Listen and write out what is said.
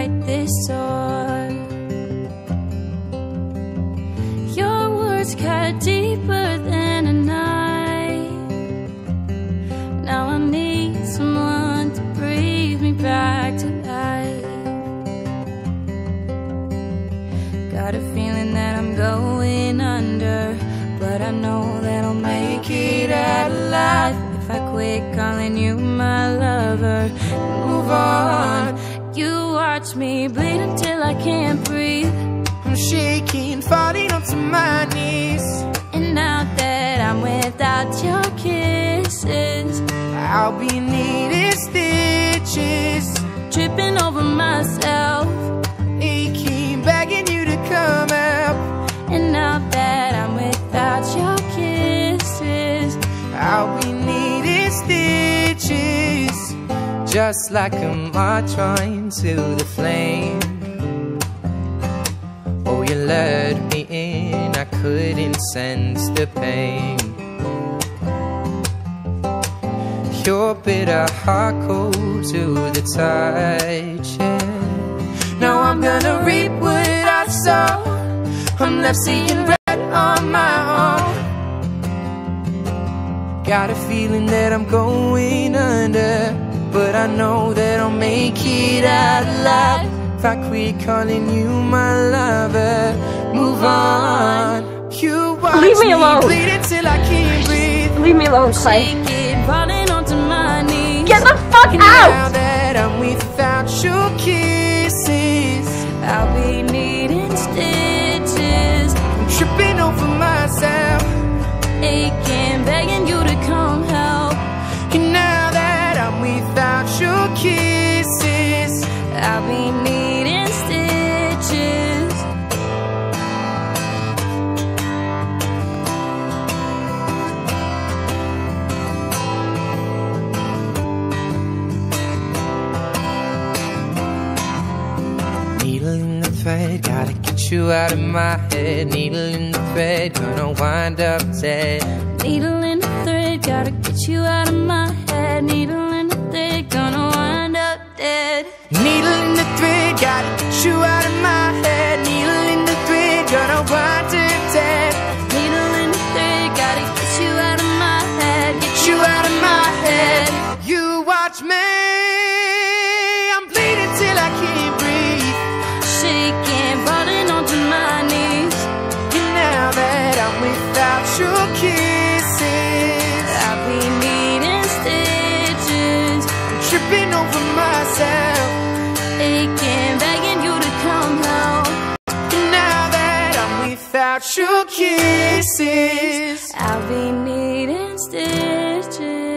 fight this sword, Your words cut deeper than a knife. Now I need someone to breathe me back to life. Got a feeling that I'm going under, but I know that I'll make it out alive if I quit calling you my lover. Move on. You watch me bleed until I can't breathe. I'm shaking, falling onto my knees. And now that I'm without your kisses, I'll be needing stitches. tripping over myself. Just like a moth trying to the flame. Oh, you let me in, I couldn't sense the pain. Your bitter heart cold to the touch. yeah. Now I'm gonna reap what I sow. I'm left seeing red on my own. Got a feeling that I'm going under, but I know that I'll make it out alive. If I quit calling you my lover, move on. You watch Leave me alone. bleed until I can't breathe. Leave me alone, Clay. shaking, onto my knees. Get the fuck out! that I'm without your kisses, I'll be needing stitches, I'm tripping over myself. I'll be needing stitches. Needle in the thread, gotta get you out of my head. Needle in the thread, gonna wind up dead. Needle in the thread, gotta get you out of my head. Needle in the thread, gonna wind up dead. Gotta get you out of my head. Needle in the thread, gonna. Needle in the thread, gotta get you out of my head. Get you out of my head. You watch me. I'm bleeding till I can't breathe. shaking, falling onto my knees. And now that I'm without your kisses, without your kisses, I'll be needing stitches.